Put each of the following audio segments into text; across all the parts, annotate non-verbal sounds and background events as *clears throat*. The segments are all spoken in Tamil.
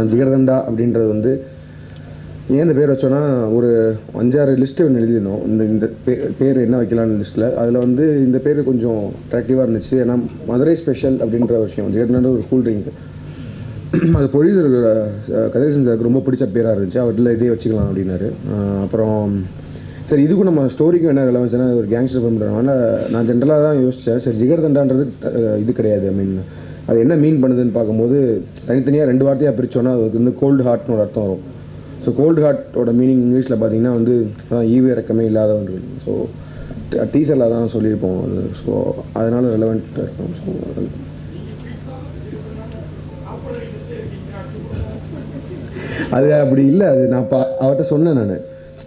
ஜிகர்தண்டா அப்படின்றது வந்து ஏன் இந்த பேர் வச்சோன்னா ஒரு அஞ்சாறு லிஸ்ட்டு ஒன்று எழுதினோம் இந்த இந்த பேர் என்ன வைக்கலாம்னு லிஸ்ட்டில் அதில் வந்து இந்த பேர் கொஞ்சம் அட்ராக்டிவாக இருந்துச்சு. ஏன்னா மதுரை ஸ்பெஷல் அப்படின்ற விஷயம். ஜிகர்தண்டா ஒரு கூல் ட்ரிங்க் அது பொழுதர்கள் கதை செஞ்சதுக்கு ரொம்ப பிடிச்ச பேராக இருந்துச்சு. அவர்ல இதே வச்சுக்கலாம் அப்படின்னாரு. அப்புறம் சரி இதுக்கும் நம்ம ஸ்டோரிக்கும் என்ன ரெலவன்ஸ்னா ஒரு கேங்ஸ்டர் ஃபிலிம்ன்றனால நான் ஜென்ரலாக தான் யோசித்தேன் சரி ஜிகர்தண்டான்றது இது கிடையாது. ஐ மீன் அது என்ன மீன் பண்ணுதுன்னு பார்க்கும்போது தனித்தனியாக ரெண்டு வார்த்தையாக பிரித்தோன்னா அதுக்கு வந்து கோல்டு ஹார்ட்னு ஒரு அர்த்தம் வரும். ஸோ கோல்டு ஹார்ட்டோட மீனிங் இங்கிலீஷில் பார்த்தீங்கன்னா வந்து ஈவே இறக்கமே இறக்கமே ஒன்று. ஸோ டீசரில் தான் சொல்லியிருப்போம். அது ஸோ அதனால் ரெலவெண்ட்டாக இருக்கும். ஸோ அது அப்படி இல்லை. அது நான் பா அவர்கிட்ட சொன்னேன் நான்.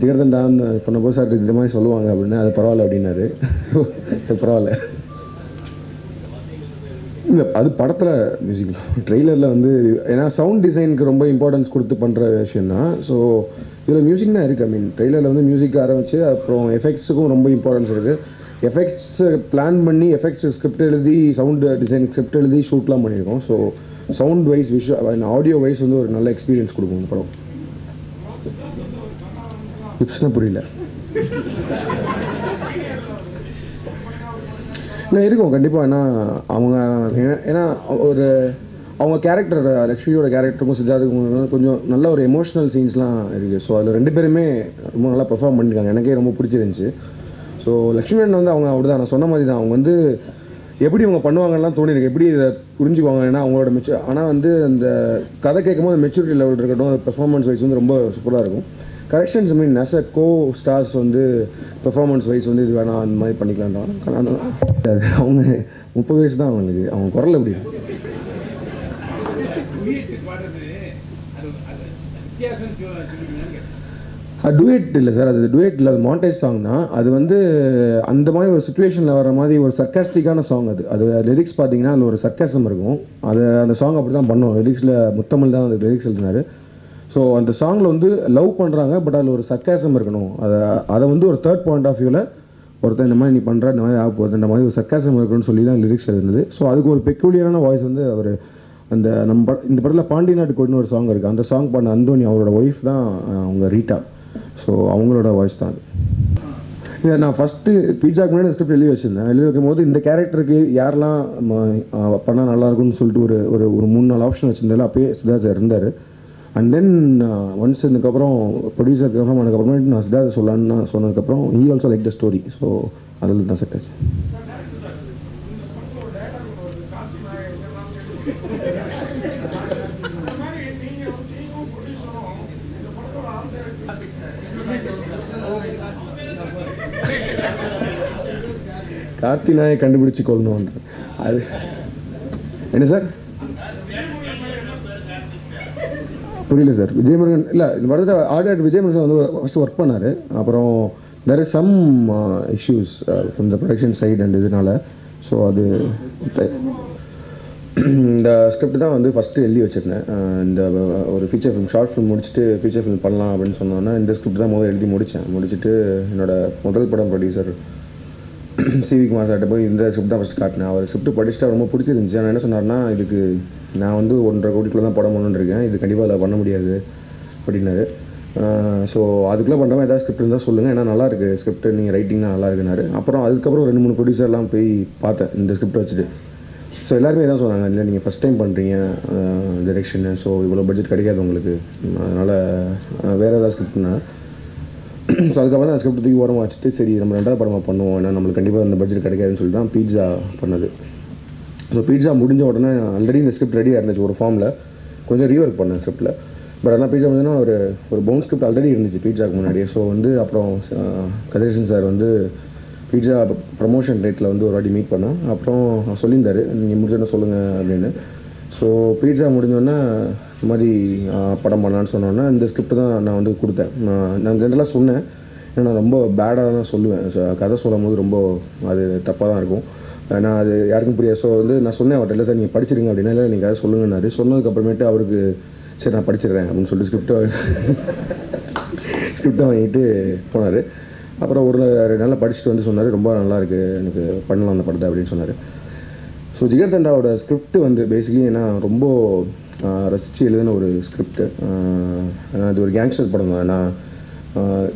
ஜிகர்தண்டான்னு சொன்னபோது சார் இந்த மாதிரி சொல்லுவாங்க அப்படின்னு அது பரவாயில்ல அப்படின்னாரு. *laughs* பரவாயில்ல. இல்லை அது படத்தில் மியூசிக் ட்ரெய்லரில் வந்து ஏன்னா சவுண்ட் டிசைனுக்கு ரொம்ப இம்பார்ட்டன்ஸ் கொடுத்து பண்ணுற விஷயம் தான் ஸோ இதில் மியூசிக் தான் இருக்குது ஐ மீன் ட்ரெய்லரில் வந்து மியூசிக் ஆரம்பித்து அப்புறம் எஃபெக்ட்ஸுக்கும் ரொம்ப இம்பார்ட்டன்ஸ் இருக்குது எஃபெக்ட்ஸ் பிளான் பண்ணி எஃபெக்ட்ஸ் ஸ்கிரிப்ட் எழுதி சவுண்டு டிசைன் ஸ்கிரிப்ட் எழுதி ஷூட்லாம் பண்ணியிருக்கோம். So sound wise visual audio wise வந்து ஒரு நல்ல எக்ஸ்பீரியன்ஸ் கொடுக்கும் இந்த படம். டிப்ஸ்னால் புரியல. இல்லை இருக்கும் கண்டிப்பாக ஏன்னா அவங்க ஏன்னா- ஒரு அவங்க கேரக்டர் லக்ஷ்மியோட கேரக்டருக்கும் சித்தார்த்துக்கும் கொஞ்சம் நல்ல ஒரு எமோஷனல் சீன்ஸ்லாம் இருக்குது ஸோ அதில் ரெண்டு பேருமே ரொம்ப நல்லா பெர்ஃபார்ம் பண்ணியிருக்காங்க எனக்கே ரொம்ப பிடிச்சிருந்துச்சு. ஸோ லக்ஷ்மி அண்ணன் வந்து அவங்க அப்படிதான். நான் சொன்ன மாதிரி தான் அவங்க வந்து எப்படி அவங்க பண்ணுவாங்கலாம் தோணிருக்கு எப்படி இதை புரிஞ்சுக்குவாங்க? ஏன்னா அவங்களோட மெச்சு ஆனால் வந்து அந்த கதை கேட்கும்போது மெச்சூரிட்டி லெவல் இருக்கட்டும் பெர்ஃபார்மன்ஸ் வைஸ் வந்து ரொம்ப சூப்பராக இருக்கும். கரெக்ஷன்ஸ் மீன் நெச கோ ஸ்டார்ஸ் வந்து பெர்ஃபார்மன்ஸ் வைஸ் வந்து இது வேணாம் அந்த மாதிரி பண்ணிக்கலான்றாங்க அது அவங்க முப்பது வயசு தான் அவங்களுக்கு. அவங்க குரல் எப்படி? இருக்கு டுவேட் இல்லை சார். அது டுவேட் இல்லை அது மாண்டேஜ் சாங் தான். அது வந்து அந்த மாதிரி ஒரு சுச்சுவேஷனில் வர மாதிரி ஒரு சர்க்காஸ்டிக்கான சாங் அது. அது லிரிக்ஸ் பார்த்தீங்கன்னா அதில் ஒரு சர்க்காசம் இருக்கும். அது அந்த சாங் அப்படி தான் பண்ணுவோம் லிரிக்ஸில் முத்தமிழ் தான் அந்த லிரிக்ஸ் எழுதினார். ஸோ அந்த சாங்கில் வந்து லவ் பண்ணுறாங்க பட் அதில் ஒரு சர்க்காசம் இருக்கணும். அதை அதை வந்து ஒரு தேர்ட் பாயிண்ட் ஆஃப் வியூவில் ஒருத்தன் இந்த மாதிரி நீ பண்ணுற இந்த மாதிரி ஆக போகுது இந்த மாதிரி ஒரு சர்க்காசம் இருக்கணும்னு சொல்லி தான் லிரிக்ஸ் இருந்தது. ஸோ அதுக்கு ஒரு பெக்குலியரான வாய்ஸ் வந்து அவர் அந்த நம்ம பட இந்த படத்தில் பாண்டி நாட்டு கோடின்னு ஒரு சாங் இருக்குது அந்த சாங் பண்ண அந்தோனி அவரோட ஒய்ஃப் தான் அவங்க ரீட்டா. ஸோ அவங்களோட வாய்ஸ் தான் அது. இல்லை நான் ஃபஸ்ட்டு பீட்சாக்கு முன்னாடி ஸ்கிரிப்ட் எழுதி வச்சிருந்தேன். எழுதி வைக்கும் போது இந்த கேரக்டருக்கு யாரெல்லாம் பண்ணால் நல்லா இருக்கும்னு சொல்லிட்டு ஒரு ஒரு ஒரு மூணு நாலு ஆப்ஷன் வச்சுருந்தாலும் அப்பயே சுதா சார் இருந்தார். அண்ட் தென் ஒன்ஸ் இதுக்கப்புறம் ப்ரொடியூசர் கன்ஃபார்ம் ஆனதுக்கப்புறமேட்டு நான் சித்தார்த்த சொல்லலான்னு சொன்னதுக்கப்புறம் he also like the story so அதில் தான் செட் ஆச்சு. கார்த்தி நாயை கண்டுபிடிச்சு கொள்ளணும் அது என்ன சார்? புரியல சார். விஜயமுருகன் இல்லை இந்த படத்தில் ஆர்டர் விஜயமுருகன் வந்து ஃபஸ்ட்டு ஒர்க் பண்ணார். அப்புறம் there is some issues from the production side and இதனால. ஸோ அது இந்த ஸ்கிரிப்ட் தான் வந்து ஃபஸ்ட்டு எழுதி வச்சிருந்தேன். Uh, இந்த uh, ஒரு ஃபீச்சர் ஃபிலிம் ஷார்ட் ஃபிலிம் முடிச்சுட்டு ஃபீச்சர் ஃபிலிம் பண்ணலாம் அப்படின்னு சொன்னோன்னா இந்த ஸ்கிரிப்ட் தான் முதல்ல எழுதி முடித்தேன் முடிச்சுட்டு என்னோட முதல் படம் ப்ரொடியூசர் *clears throat* சிவி குமார் போய் இந்த ஸ்கிரிப்ட் தான் ஃபஸ்ட் காட்டினேன். அவர் ஸ்கிரிப்ட் படிச்சுட்டு ரொம்ப பிடிச்சிருந்துச்சி. ஆனால் என்ன சொன்னார்னா இதுக்கு நான் வந்து ஒன்றரை கோடிக்குள்ளே தான் படம் பண்ணணுன்னு இருக்கேன். இது கண்டிப்பாக அதை பண்ண முடியாது அப்படின்னாரு. ஸோ அதுக்குள்ளே பண்ணுறவங்க ஏதாவது ஸ்கிரிப்ட் இருந்தால் சொல்லுங்கள் ஏன்னா நல்லா இருக்கு. ஸ்கிரிப்ட் நீங்கள் ரைட்டிங்னா நல்லா இருக்குனாரு அப்புறம் அதுக்கப்புறம் ரெண்டு மூணு ப்ரொடியூசர்லாம் போய் பார்த்தேன். இந்த ஸ்கிரிப்ட் வச்சுட்டு. ஸோ எல்லாருமே தான் சொன்னாங்க. இல்லை நீங்கள் ஃபஸ்ட் டைம் பண்ணுறீங்க டைரெக்ஷனு ஸோ இவ்வளோ பட்ஜெட் கிடைக்காது உங்களுக்கு. அதனால் வேறு ஏதாவது ஸ்கிரிப்ட்னா ஸோ அதுக்கப்புறம் தான் ஸ்கிரிப்ட் தூக்கி ஓரமாக வச்சுட்டு சரி நம்ம ரெண்டாவது படமாக பண்ணுவோம். ஏன்னா நம்மளுக்கு கண்டிப்பாக அந்த பட்ஜெட் கிடைக்காதுன்னு சொல்லிட்டு தான் பீட்ஸா பண்ணது. ஸோ பீட்சா முடிஞ்ச உடனே ஆல்ரெடி இந்த ஸ்கிரிப்ட் ரெடியாக இருந்துச்சு ஒரு ஃபார்மில் கொஞ்சம் ரீஒர்க் பண்ணேன் ஸ்கிரிப்டில் பட் ஆனால் பீட்ஸா பார்த்தீங்கன்னா ஒரு ஒரு பவுன் ஸ்கிரிப்ட் ஆல்ரெடி இருந்துச்சு பீட்ஸாக்கு முன்னாடியே. ஸோ வந்து அப்புறம் அஹ், கதிரேசன் சார் வந்து பீட்ஸா ப்ரமோஷன் டேட்டில் வந்து ஒரு வாட்டி மீட் பண்ணோம் அப்புறம் சொல்லியிருந்தார் நீங்கள் முடிஞ்சோடனே சொல்லுங்கள் அப்படின்னு. ஸோ பீட்ஸா முடிஞ்சோடனே இந்த மாதிரி படம் பண்ணலான்னு சொன்னோன்னே இந்த ஸ்கிரிப்ட் தான் நான் வந்து கொடுத்தேன். நான் நான் ஜென்ரலாக சொன்னேன். ஏன்னா ரொம்ப பேடாக தான் சொல்லுவேன். ஸோ கதை சொல்லும் போது ரொம்ப அது தப்பாக தான் இருக்கும். நான் அது யாருக்கும் புரியாது. ஸோ வந்து நான் சொன்னேன் அவர்கிட்ட இல்லை சார் நீங்கள் படிச்சிருங்க அப்படின்னா இல்லை நீங்கள் அதை சொல்லுங்கன்னாரு. சொன்னதுக்கப்புறமேட்டு அவருக்கு சரி நான் படிச்சிடுறேன் அப்படின்னு சொல்லிட்டு ஸ்கிரிப்டை ஸ்கிரிப்டை வாங்கிட்டு போனார். அப்புறம் ஒரு ரெண்டு நாளில் படிச்சுட்டு வந்து சொன்னார் ரொம்ப நல்லாயிருக்கு எனக்கு பண்ணலாம் அந்த படத்தை அப்படின்னு சொன்னார். ஸோ ஜிகர் தண்டாவோட ஸ்கிரிப்ட் வந்து பேசிக்கலி ஏன்னா ரொம்ப ரசித்து எழுதின ஒரு ஸ்கிரிப்ட் அது ஒரு கேங்ஸ்டர் படம் தான். நான்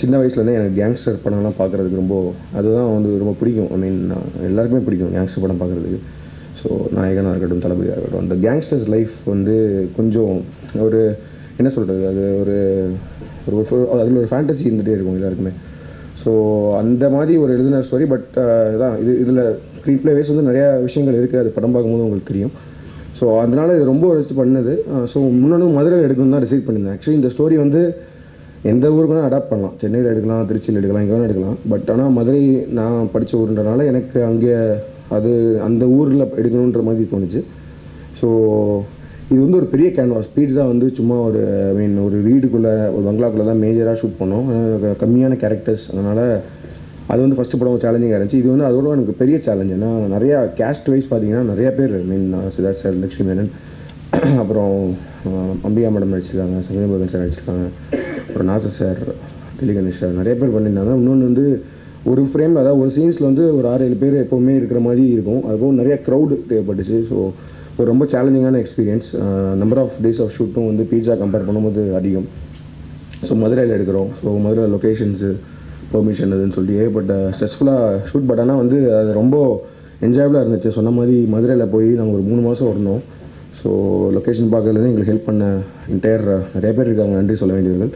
சின்ன வயசுலேருந்தே எனக்கு கேங்ஸ்டர் படம்லாம் பார்க்குறதுக்கு ரொம்ப அதுதான் வந்து ரொம்ப பிடிக்கும். ஐ மீன் எல்லாருக்குமே பிடிக்கும் கேங்ஸ்டர் படம் பார்க்குறதுக்கு. ஸோ நாயகனாக இருக்கட்டும் தளபதியாக இருக்கட்டும் அந்த கேங்ஸ்டர்ஸ் லைஃப் வந்து கொஞ்சம் ஒரு என்ன சொல்கிறது அது ஒரு ஒரு அதில் ஒரு ஃபேண்டசி இருந்துகிட்டே இருக்கும் எல்லாருக்குமே. ஸோ அந்த மாதிரி ஒரு எழுதின ஸ்டோரி பட் இதான் இது இதில் ஸ்க்ரீன் ப்ளே வந்து நிறையா விஷயங்கள் இருக்குது அது படம் பார்க்கும்போது உங்களுக்கு தெரியும். ஸோ அதனால் இது ரொம்ப ரெஸ்ட் பண்ணது. ஸோ uh, முன்னாடி மதுரை எடுக்கணும் தான் ரிசீவ் பண்ணியிருந்தேன். ஆக்சுவலி இந்த ஸ்டோரி வந்து எந்த ஊருக்கு வேணால் அடாப்ட் பண்ணலாம். சென்னையில் எடுக்கலாம் திருச்சியில் எடுக்கலாம் எங்கே வேணால் எடுக்கலாம். பட் ஆனால் மதுரை நான் படித்த ஊருன்றனால எனக்கு அங்கே அது அந்த ஊரில் எடுக்கணுன்ற மாதிரி தோணுச்சு. ஸோ இது வந்து ஒரு பெரிய கேன்வாஸ் பீட்ஸா வந்து சும்மா ஒரு ஐ மீன் ஒரு வீடுக்குள்ளே ஒரு பங்களாக்குள்ளே தான் மேஜராக ஷூட் பண்ணோம். கம்மியான கேரக்டர்ஸ் அதனால் அது வந்து ஃபஸ்ட்டு படம் சேலஞ்சிங்காக இருந்துச்சு. இது வந்து அதோட எனக்கு பெரிய சேலஞ்ச் ஏன்னா நிறையா கேஸ்ட் வைஸ் பார்த்தீங்கன்னா நிறைய பேர் மீன் சிதா சார் லக்ஷ்மி மேனன் அப்புறம் அம்பிகா மேடம் நடிச்சிருக்காங்க சமீபகன் சார் நடிச்சிருக்காங்க அப்புறம் நாசர் சார் திலி கணேஷ் சார் நிறைய பேர் பண்ணியிருந்தாங்க. இன்னொன்று வந்து ஒரு ஃப்ரேம் அதாவது ஒரு சீன்ஸில் வந்து ஒரு ஆறு ஏழு பேர் எப்போவுமே இருக்கிற மாதிரி இருக்கும். அதுபோக நிறைய க்ரௌடு தேவைப்பட்டுச்சு. ஸோ ஒரு ரொம்ப சேலஞ்சிங்கான experience number of days of ஷூட்டும் வந்து பீட்சா கம்பேர் பண்ணும்போது அதிகம். ஸோ மதுரையில் எடுக்கிறோம். ஸோ மதுரை லொக்கேஷன்ஸு பெர்மிஷன் அதுன்னு சொல்லிட்டு ஏகப்பட்ட ஸ்ட்ரெஸ்ஃபுல்லாக ஷூட் பட் ஆனால் வந்து அது ரொம்ப என்ஜாயபுளாக இருந்துச்சு. சொன்ன மாதிரி மதுரையில் போய் நாங்கள் ஒரு மூணு மாதம் இருந்தோம் ஸோ லொக்கேஷன் பார்க்கறதுலேருந்து எங்களுக்கு ஹெல்ப் பண்ண என்டையர் நிறைய பேர் இருக்காங்க. நன்றி சொல்ல வேண்டியவர்கள்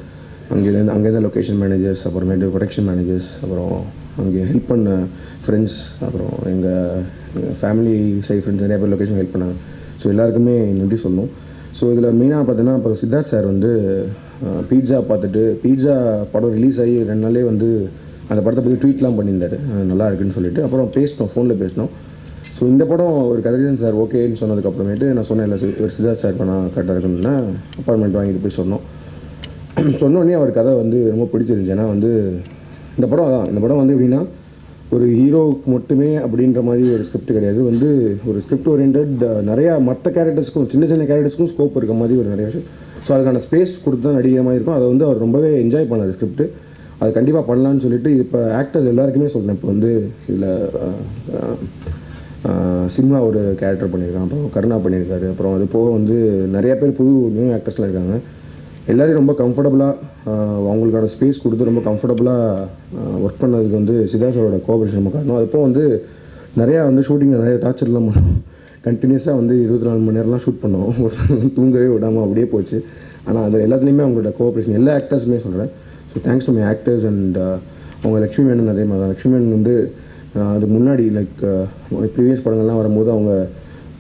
அங்கேருந்து அங்கேருந்து லொக்கேஷன் மேனேஜர்ஸ் அப்புறமேட்டு ப்ரொடக்ஷன் மேனேஜர்ஸ் அப்புறம் அங்கே ஹெல்ப் பண்ண ஃப்ரெண்ட்ஸ் அப்புறம் எங்கள் ஃபேமிலி சைட் ஃப்ரெண்ட்ஸ் நிறைய பேர் லொக்கேஷன் ஹெல்ப் பண்ணாங்க. ஸோ எல்லாருக்குமே நன்றி சொல்லணும். ஸோ இதில் மெயினாக பார்த்தீங்கன்னா அப்புறம் சித்தார்த் சார் வந்து பீட்சா பார்த்துட்டு பீட்சா படம் ரிலீஸ் ஆகி ரெண்டு நாளே வந்து அந்த படத்தை பற்றி ட்வீட்லாம் பண்ணியிருந்தாரு. நல்லா இருக்குன்னு சொல்லிட்டு. அப்புறம் பேசினோம் ஃபோனில் பேசினோம். ஸோ இந்த படம் ஒரு கதிரன் சார் ஓகேன்னு சொன்னதுக்கப்புறமேட்டு நான் சொன்னேன் இல்லை சி- சித்தார்த் சார் பண்ணால் கரெக்டாக இருக்குன்னா அப்பார்ட்மெண்ட் வாங்கிட்டு போய் சொன்னோம். *clears throat* சொன்னோடனே அவர் கதை வந்து ரொம்ப பிடிச்சிருந்துச்சு. ஏன்னா வந்து இந்த படம் அதான் இந்த படம் வந்து எப்படின்னா ஒரு ஹீரோவுக்கு மட்டுமே அப்படின்ற மாதிரி ஒரு ஸ்கிரிப்ட் கிடையாது. வந்து ஒரு ஸ்கிரிப்ட் ஓரியன்ட் நிறையா மற்ற கேரக்டர்ஸ்க்கும் சின்ன சின்ன கேரக்டர்ஸ்க்கும் ஸ்கோப் இருக்க மாதிரி ஒரு நிறைய விஷயம். ஸோ அதுக்கான ஸ்பேஸ் கொடுத்து தான் நடிக்கிற மாதிரி இருக்கும். அதை வந்து அவர் ரொம்பவே என்ஜாய் பண்ணார் ஸ்கிரிப்ட் அது கண்டிப்பாக பண்ணலான்னு சொல்லிட்டு இப்போ ஆக்டர்ஸ் எல்லாருக்குமே சொல்கிறேன் இப்போ வந்து இதில் சிம்லா ஒரு கேரக்டர் பண்ணியிருக்கான். அப்புறம் கருணா பண்ணியிருக்காரு. அப்புறம் அது போக வந்து நிறைய பேர் புது நியூ ஆக்டர்ஸ்லாம் இருக்காங்க. எல்லோரையும் ரொம்ப கம்ஃபர்டபுளாக அவங்களுக்கான ஸ்பேஸ் கொடுத்து ரொம்ப கம்ஃபர்டபுளாக ஒர்க் பண்ணதுக்கு வந்து சித்தார்த்தோட கோஆபரேஷன் நம்ம காரணம். அதுப்போ வந்து நிறையா வந்து ஷூட்டிங்கில் நிறைய டார்ச்சர்லாம் பண்ணோம். கண்டினியூஸாக வந்து இருபத்தி நாலு மணி நேரம்லாம் ஷூட் பண்ணோம் *laughs* தூங்கவே விடாமல் அப்படியே போச்சு. ஆனால் அது எல்லாத்துலேயுமே அவங்களோட கோஆப்ரேஷன் எல்லா ஆக்டர்ஸுமே சொல்கிறேன் so thanks to my actors and அவங்க லக்ஷ்மி மேனன் அதே மாதிரி தான் லக்ஷ்மி மேனன் வந்து uh, அது முன்னாடி லைக் uh, ப்ரீவியஸ் படங்கள்லாம் வரும்போது அவங்க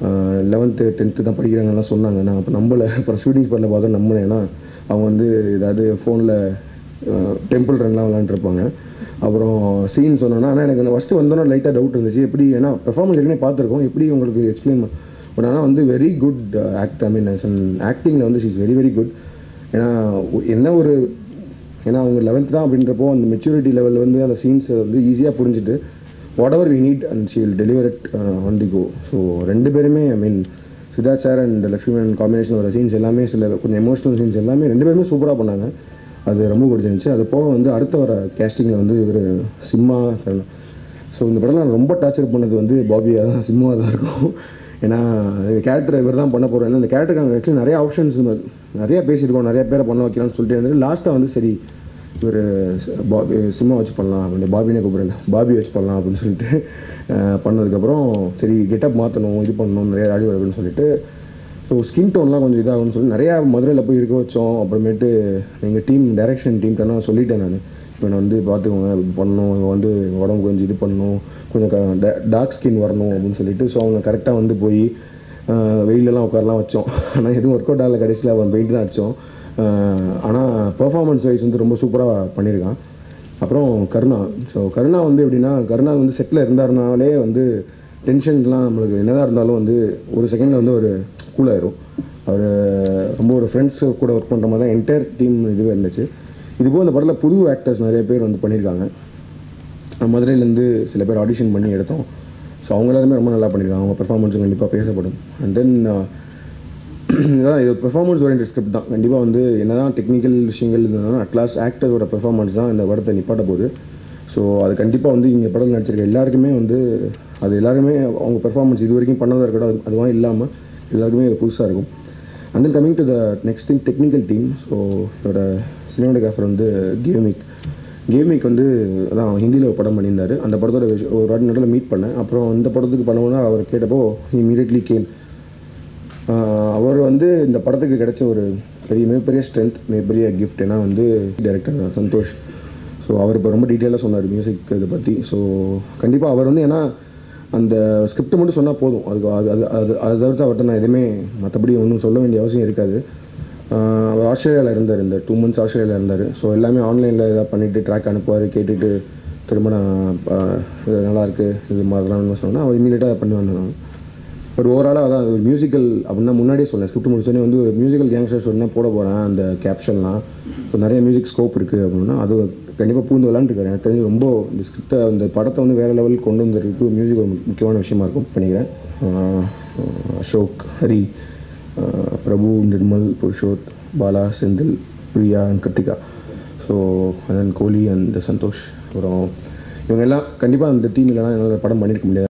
uh, லெவன்த்து டென்த்து தான் படிக்கிறாங்கலாம் சொன்னாங்க. நான் அப்போ நம்பலை. அப்புறம் ஷூட்டிங் பண்ண பார்த்தா நம்பினேன் ஏன்னா அவங்க வந்து ஏதாவது ஃபோனில் டெம்பிள் ரன்லாம் விளாண்டுருப்பாங்க அப்புறம் சீன் சொன்னோன்னா ஆனால் எனக்கு ஃபஸ்ட்டு வந்தோன்னா லைட்டாக டவுட் இருந்துச்சு. எப்படி ஏன்னா பெர்ஃபார்மன்ஸ் ஏற்கனவே பார்த்துருக்கோம். எப்படி உங்களுக்கு எக்ஸ்பிளைன் பட் ஆனால் வந்து very good act I mean ஆக்டிங்கில் வந்து ஷீஸ் வெரி வெரி குட் ஏன்னா என்ன ஒரு ஏன்னா அவங்க லெவன்த் தான் அப்படின்றப்போ அந்த மெச்சூரிட்டி லெவல் வந்து அந்த சீன்ஸை வந்து ஈஸியாக புரிஞ்சுட்டு whatever we need and she will deliver it on the go so ரெண்டு பேருமே I mean Siddharth sir and Lakshmi combination வர சீன்ஸ் எல்லாமே சில கொஞ்சம் எமோஷனல் சீன்ஸ் எல்லாமே ரெண்டு பேருமே சூப்பராக பண்ணாங்க. அது ரொம்ப பிடிச்சிருந்துச்சு. அது போக வந்து அடுத்த வர கேஸ்டிங்கில் வந்து இவர் சிம்மா ஸோ இந்த படம்லாம் ரொம்ப டார்ச்சர் பண்ணது வந்து பாபியாக தான் சிம்மாவாக தான் இருக்கும். ஏன்னா கேரக்டர் இவர் தான் பண்ண போகிறோம் ஏன்னா இந்த கேரக்டருக்கு ஆக்சுவலி நிறைய ஆப்ஷன்ஸ் நிறைய பேசியிருக்கோம். நிறைய பேரை பண்ண வைக்கலாம்னு சொல்லிட்டு இருந்தது. லாஸ்ட்டாக வந்து சரி இவர் பாபி சிம்மா வச்சு பண்ணலாம். அப்படின்னு பாபினே கூப்பிடுறேன் பாபி வச்சு பண்ணலாம் அப்படின்னு சொல்லிட்டு பண்ணதுக்கப்புறம் சரி கெட்டப் மாற்றணும் இது பண்ணணும் நிறைய ஆடி வருதுன்னு சொல்லிட்டு ஸோ ஸ்கின் டோன்லாம் கொஞ்சம் இதாகும்னு சொல்லி நிறையா மதுரையில் போய் இருக்க வச்சோம். அப்புறமேட்டு எங்கள் டீம் டைரக்ஷன் டீம்கிட்ட சொல்லிட்டேன் நான். இப்போ நான் வந்து பார்த்துக்கோங்க இப்படி பண்ணணும் இவங்க வந்து உடம்பு கொஞ்சம் இது பண்ணணும் கொஞ்சம் டார்க் ஸ்கின் வரணும் அப்படின்னு சொல்லிட்டு ஸோ அவங்க கரெக்டாக வந்து போய் அஹ், வெயிலெல்லாம் உட்காரலாம் வச்சோம். *laughs* ஆனால் எதுவும் ஒர்க் அவுட் ஆகல கடைசியில் அவன் வெயிட் தான் அடித்தோம் ஆனால் பெர்ஃபார்மன்ஸ் வைஸ் வந்து ரொம்ப சூப்பராக பண்ணியிருக்கான் அப்புறம் கருணா. ஸோ கருணா வந்து எப்படின்னா கருணா வந்து செட்டில் இருந்தாருனாலே வந்து டென்ஷன்லாம் நம்மளுக்கு என்னதான் இருந்தாலும் வந்து ஒரு செகண்டில் வந்து ஒரு கூலாயிரும் அவர் ரொம்ப ஒரு ஃப்ரெண்ட்ஸ் கூட ஒர்க் பண்ணுற மாதிரி தான் என்டையர் டீம் இதுவே இருந்துச்சு. இதுபோல் அந்த படத்தில் புது ஆக்டர்ஸ் நிறைய பேர் வந்து பண்ணியிருக்காங்க. மதுரையிலேருந்து சில பேர் ஆடிஷன் பண்ணி எடுத்தோம். ஸோ அவங்க எல்லாருமே ரொம்ப நல்லா பண்ணியிருக்காங்க. அவங்க பெர்ஃபார்மன்ஸும் கண்டிப்பாக பேசப்படும். அண்ட் தென் இதுதான் இது பெர்ஃபார்மன்ஸ் ஓரியன்ட் ஸ்கிரிப்ட் தான். கண்டிப்பாக வந்து என்ன தான் டெக்னிக்கல் விஷயங்கள் இருந்தாலும் அட்லாஸ் ஆக்டரோட பெர்ஃபார்மன்ஸ் தான் இந்த படத்தை நிப்பாட்ட போகுது. ஸோ அது கண்டிப்பாக வந்து இங்கே படத்தில் நடிச்சிருக்க எல்லாருக்குமே வந்து அது எல்லாருமே அவங்க பெர்ஃபார்மன்ஸ் இது வரைக்கும் பண்ணதாக இருக்கட்டும் அது அதுவாக இல்லாமல் எல்லாருக்குமே புதுசாக இருக்கும். And then coming to the next thing technical team so இதோட சினிமாட்டோகிராஃபர் வந்து கேமிக் கேமிக் வந்து அதான் ஹிந்தியில் ஒரு படம் பண்ணியிருந்தாரு. அந்த படத்தோட ஒரு வாட்டி நடுவில் மீட் பண்ணேன். அப்புறம் இந்த படத்துக்கு பண்ணோன்னா அவர் கேட்டப்போ இமீடியட்லி கேம் அவர் வந்து இந்த படத்துக்கு கிடைச்ச ஒரு பெரிய மிகப்பெரிய ஸ்ட்ரென்த் மிகப்பெரிய கிஃப்ட் ஏன்னா வந்து டைரக்டர் சந்தோஷ். ஸோ அவர் இப்போ ரொம்ப டீட்டெயிலாக சொன்னார் மியூசிக் இதை பற்றி ஸோ கண்டிப்பாக அவர் வந்து ஏன்னா அந்த ஸ்கிரிப்ட் மட்டும் சொன்னால் போதும். அதுக்கு அது அது அது அதை தவிர்த்து அவர்கிட்ட நான் எதுவுமே மற்றபடி ஒன்றும் சொல்ல வேண்டிய அவசியம் இருக்காது. அவர் ஆஸ்திரேலியாவில் இருந்தார் இந்த டூ மந்த்ஸ் ஆஸ்திரேலியாவில் இருந்தார். ஸோ எல்லாமே ஆன்லைனில் இதாக பண்ணிவிட்டு ட்ராக் அனுப்புவார் கேட்டுட்டு திரும்ப நான் இது நல்லாயிருக்கு இது மாதிரிலாம் சொன்னால் அவர் இமீடியட்டாக பண்ணி வந்தாங்க பட் ஓவராலாக அதான் ஒரு மியூசிக்கல் அப்படின்னா முன்னாடியே சொன்னேன். ஸ்கிரிப்ட் முடிச்சோடனே வந்து ஒரு மியூசிக்கல் கேங்ஸ்டர்ஸ் ஒன்றா போட போகிறேன் அந்த கேப்ஷன்லாம் ஸோ நிறைய மியூசிக் ஸ்கோப் இருக்குது அப்படின்னா அது கண்டிப்பாக பூந்து விளாண்டுருக்காரு எனக்கு தெரிஞ்சு ரொம்ப இந்த ஸ்கிரிப்டை அந்த படத்தை வந்து வேறு லெவலில் கொண்டு வந்ததுக்கு மியூசிக் ஒரு முக்கியமான விஷயமா இருக்கும் பண்ணிக்கிறேன் Ashok Hari Prabhu Nirmal Purushoth Bala Senthil Priya and Kiruthika. So and Koli and Santhosh அப்புறம் இவங்க எல்லாம் கண்டிப்பாக அந்த டீம் இல்லைனா என்னால் படம் பண்ணியிருக்க முடியாது.